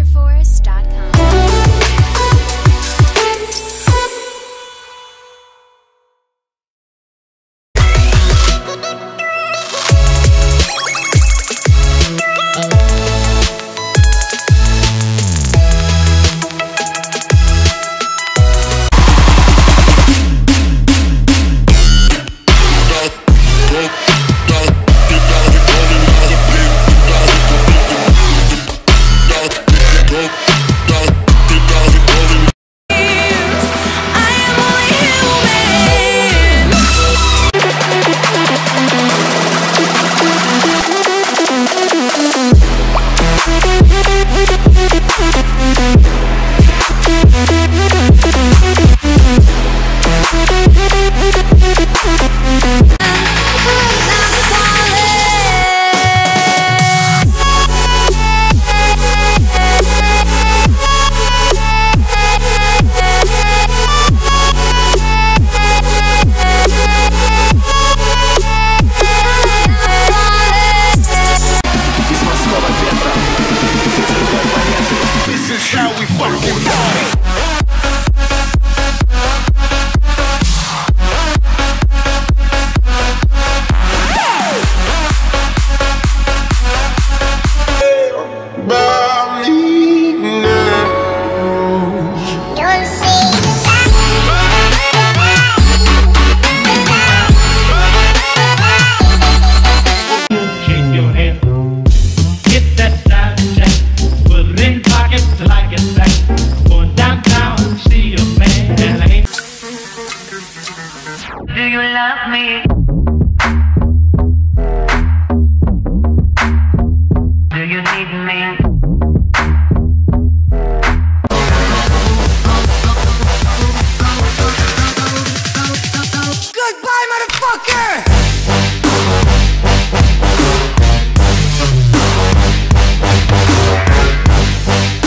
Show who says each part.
Speaker 1: RangerForest.com. Go.
Speaker 2: fucking die.
Speaker 3: Do you
Speaker 4: love me? Do you need me?
Speaker 5: Goodbye, motherfucker!